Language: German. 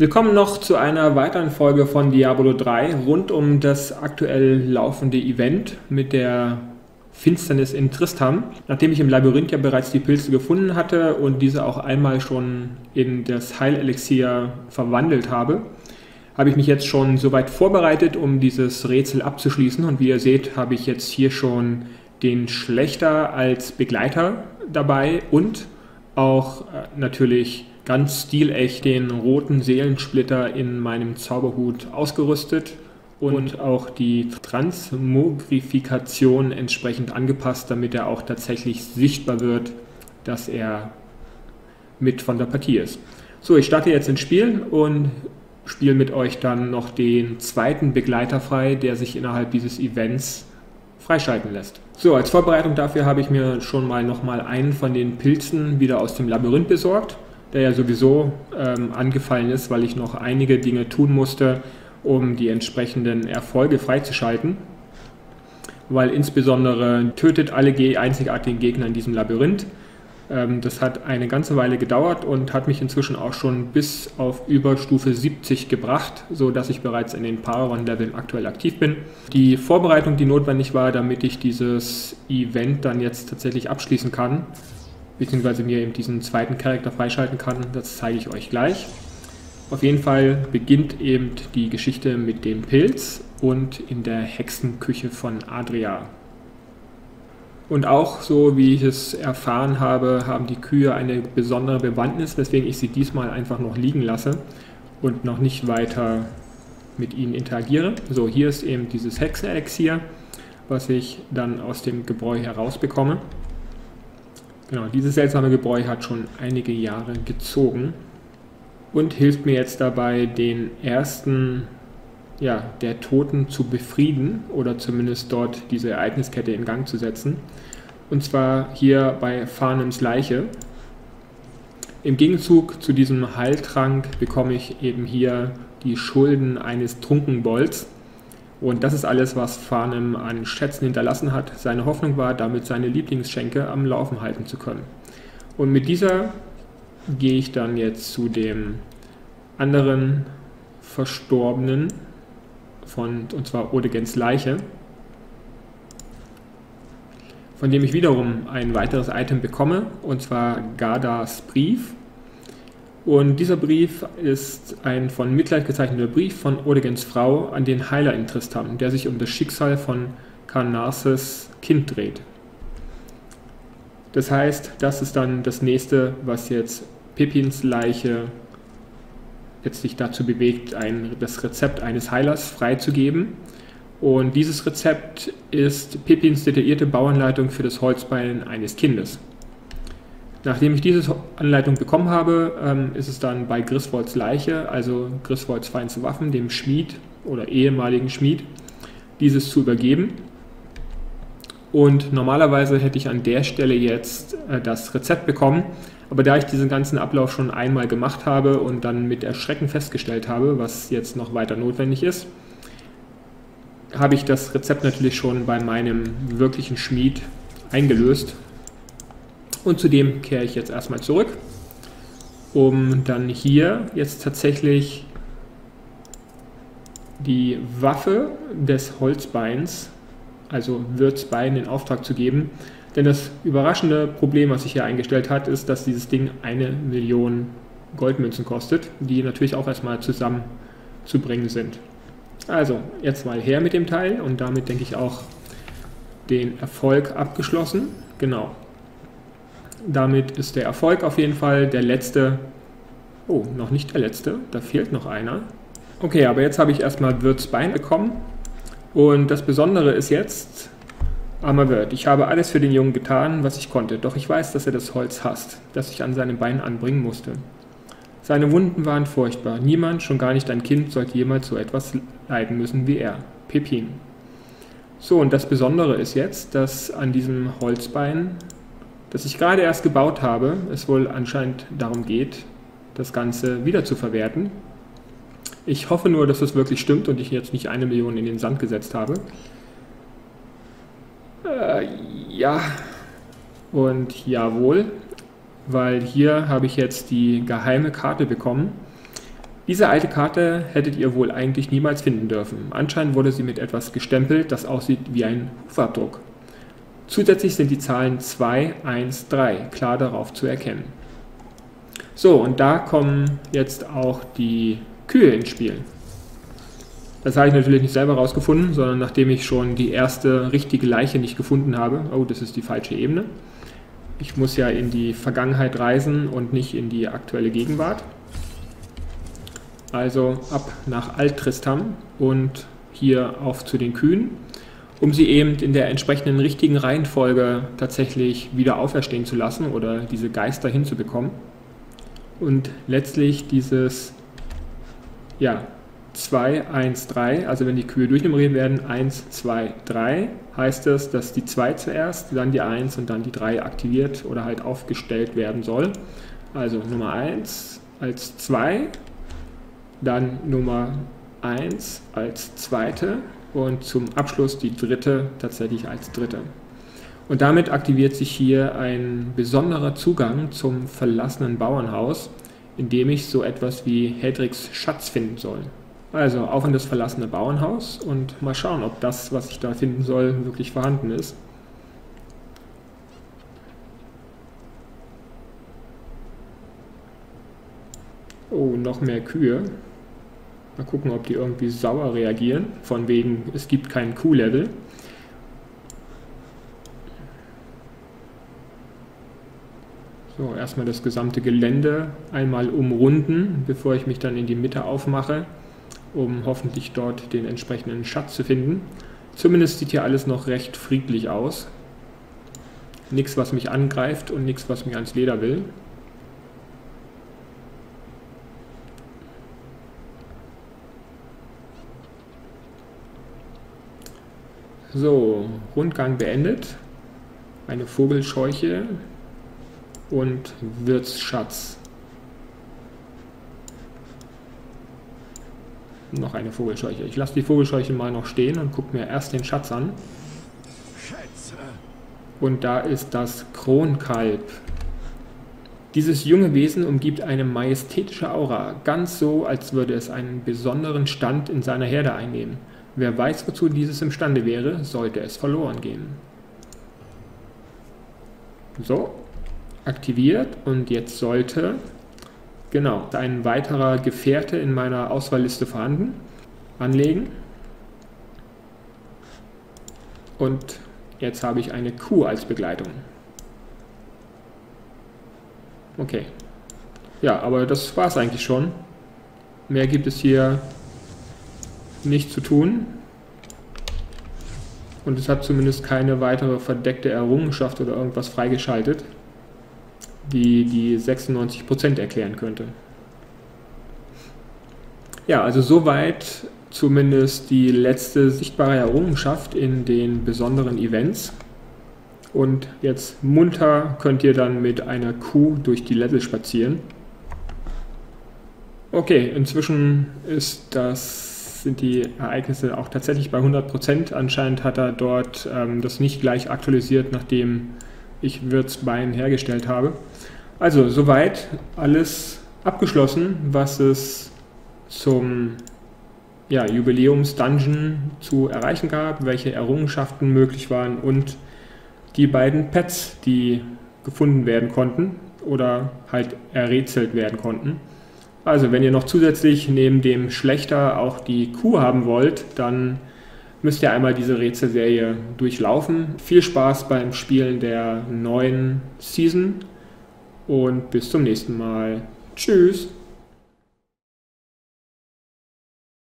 Willkommen noch zu einer weiteren Folge von Diablo 3 rund um das aktuell laufende Event mit der Finsternis in Tristam. Nachdem ich im Labyrinth ja bereits die Pilze gefunden hatte und diese auch einmal schon in das Heilelixier verwandelt habe, habe ich mich jetzt schon soweit vorbereitet, um dieses Rätsel abzuschließen. Und wie ihr seht, habe ich jetzt hier schon den Schlechter als Begleiter dabei und auch äh, natürlich ganz stilecht den roten Seelensplitter in meinem Zauberhut ausgerüstet und auch die Transmogrifikation entsprechend angepasst, damit er auch tatsächlich sichtbar wird, dass er mit von der Partie ist. So, ich starte jetzt ins Spiel und spiele mit euch dann noch den zweiten Begleiter frei, der sich innerhalb dieses Events freischalten lässt. So, als Vorbereitung dafür habe ich mir schon mal nochmal einen von den Pilzen wieder aus dem Labyrinth besorgt der ja sowieso ähm, angefallen ist, weil ich noch einige Dinge tun musste, um die entsprechenden Erfolge freizuschalten. Weil insbesondere tötet alle einzigartigen Gegner in diesem Labyrinth. Ähm, das hat eine ganze Weile gedauert und hat mich inzwischen auch schon bis auf über Stufe 70 gebracht, sodass ich bereits in den Paragon-Leveln aktuell aktiv bin. Die Vorbereitung, die notwendig war, damit ich dieses Event dann jetzt tatsächlich abschließen kann, beziehungsweise mir eben diesen zweiten Charakter freischalten kann. Das zeige ich euch gleich. Auf jeden Fall beginnt eben die Geschichte mit dem Pilz und in der Hexenküche von Adria. Und auch so wie ich es erfahren habe, haben die Kühe eine besondere Bewandtnis, weswegen ich sie diesmal einfach noch liegen lasse und noch nicht weiter mit ihnen interagiere. So, hier ist eben dieses Hexenelixier, was ich dann aus dem Gebräu herausbekomme. Genau, dieses seltsame Gebräu hat schon einige Jahre gezogen und hilft mir jetzt dabei, den ersten ja, der Toten zu befrieden oder zumindest dort diese Ereigniskette in Gang zu setzen. Und zwar hier bei Farnhams Leiche. Im Gegenzug zu diesem Heiltrank bekomme ich eben hier die Schulden eines Trunkenbolds und das ist alles, was Farnham an Schätzen hinterlassen hat. Seine Hoffnung war, damit seine Lieblingsschenke am Laufen halten zu können. Und mit dieser gehe ich dann jetzt zu dem anderen Verstorbenen, von, und zwar Odegens Leiche, von dem ich wiederum ein weiteres Item bekomme, und zwar Gardas Brief. Und dieser Brief ist ein von Mitleid gezeichneter Brief von Odegens Frau an den Heiler in Tristan, der sich um das Schicksal von Karnasses Kind dreht. Das heißt, das ist dann das nächste, was jetzt Pippins Leiche letztlich dazu bewegt, ein, das Rezept eines Heilers freizugeben. Und dieses Rezept ist Pippins detaillierte Bauanleitung für das Holzbein eines Kindes. Nachdem ich diese Anleitung bekommen habe, ähm, ist es dann bei Griswolds Leiche, also Griswolds feinste Waffen, dem Schmied oder ehemaligen Schmied, dieses zu übergeben. Und normalerweise hätte ich an der Stelle jetzt äh, das Rezept bekommen, aber da ich diesen ganzen Ablauf schon einmal gemacht habe und dann mit Erschrecken festgestellt habe, was jetzt noch weiter notwendig ist, habe ich das Rezept natürlich schon bei meinem wirklichen Schmied eingelöst und zudem kehre ich jetzt erstmal zurück, um dann hier jetzt tatsächlich die Waffe des Holzbeins, also Wirtsbein, in Auftrag zu geben. Denn das überraschende Problem, was sich hier eingestellt hat, ist, dass dieses Ding eine Million Goldmünzen kostet, die natürlich auch erstmal zusammenzubringen sind. Also, jetzt mal her mit dem Teil und damit denke ich auch den Erfolg abgeschlossen. Genau, damit ist der Erfolg auf jeden Fall der letzte. Oh, noch nicht der letzte, da fehlt noch einer. Okay, aber jetzt habe ich erstmal Wirts Bein bekommen. Und das Besondere ist jetzt, armer Wirt, ich habe alles für den Jungen getan, was ich konnte, doch ich weiß, dass er das Holz hasst, das ich an seinem Bein anbringen musste. Seine Wunden waren furchtbar. Niemand, schon gar nicht ein Kind, sollte jemals so etwas leiden müssen wie er. Pepin. So, und das Besondere ist jetzt, dass an diesem Holzbein das ich gerade erst gebaut habe, es wohl anscheinend darum geht, das Ganze wieder zu verwerten. Ich hoffe nur, dass es wirklich stimmt und ich jetzt nicht eine Million in den Sand gesetzt habe. Äh, ja, und jawohl, weil hier habe ich jetzt die geheime Karte bekommen, Diese alte Karte hättet ihr wohl eigentlich niemals finden dürfen. Anscheinend wurde sie mit etwas gestempelt, das aussieht wie ein Hufabdruck. Zusätzlich sind die Zahlen 2, 1, 3 klar darauf zu erkennen. So, und da kommen jetzt auch die Kühe ins Spiel. Das habe ich natürlich nicht selber rausgefunden, sondern nachdem ich schon die erste richtige Leiche nicht gefunden habe. Oh, das ist die falsche Ebene. Ich muss ja in die Vergangenheit reisen und nicht in die aktuelle Gegenwart. Also ab nach Alt-Tristam und hier auf zu den Kühen, um sie eben in der entsprechenden richtigen Reihenfolge tatsächlich wieder auferstehen zu lassen oder diese Geister hinzubekommen. Und letztlich dieses ja, 2, 1, 3, also wenn die Kühe durchnummeriert werden, 1, 2, 3, heißt es, dass die 2 zuerst, dann die 1 und dann die 3 aktiviert oder halt aufgestellt werden soll. Also Nummer 1 als 2, dann Nummer 1 als zweite und zum Abschluss die dritte tatsächlich als dritte. Und damit aktiviert sich hier ein besonderer Zugang zum verlassenen Bauernhaus, in dem ich so etwas wie Hedrigs Schatz finden soll. Also auf in das verlassene Bauernhaus und mal schauen, ob das, was ich da finden soll, wirklich vorhanden ist. Oh, noch mehr Kühe. Mal gucken, ob die irgendwie sauer reagieren. Von wegen, es gibt kein Kuh-Level. So, erstmal das gesamte Gelände einmal umrunden, bevor ich mich dann in die Mitte aufmache um hoffentlich dort den entsprechenden Schatz zu finden. Zumindest sieht hier alles noch recht friedlich aus. Nichts, was mich angreift und nichts, was mich ans Leder will. So, Rundgang beendet. Eine Vogelscheuche und Wirtsschatz. Noch eine Vogelscheuche. Ich lasse die Vogelscheuche mal noch stehen und gucke mir erst den Schatz an. Und da ist das Kronkalb. Dieses junge Wesen umgibt eine majestätische Aura, ganz so, als würde es einen besonderen Stand in seiner Herde einnehmen. Wer weiß, wozu dieses imstande wäre, sollte es verloren gehen. So, aktiviert und jetzt sollte Genau, ein weiterer Gefährte in meiner Auswahlliste vorhanden. Anlegen. Und jetzt habe ich eine Kuh als Begleitung. Okay. Ja, aber das war es eigentlich schon. Mehr gibt es hier nicht zu tun. Und es hat zumindest keine weitere verdeckte Errungenschaft oder irgendwas freigeschaltet die die 96% erklären könnte. Ja, also soweit zumindest die letzte sichtbare Errungenschaft in den besonderen Events. Und jetzt munter könnt ihr dann mit einer Kuh durch die Level spazieren. Okay, inzwischen ist das, sind die Ereignisse auch tatsächlich bei 100%. Anscheinend hat er dort ähm, das nicht gleich aktualisiert, nachdem ich Wirtsbein hergestellt habe. Also soweit alles abgeschlossen, was es zum ja, Jubiläums-Dungeon zu erreichen gab, welche Errungenschaften möglich waren und die beiden Pets, die gefunden werden konnten oder halt errätselt werden konnten. Also wenn ihr noch zusätzlich neben dem Schlechter auch die Kuh haben wollt, dann müsst ihr einmal diese Rätselserie durchlaufen. Viel Spaß beim Spielen der neuen Season und bis zum nächsten Mal. Tschüss.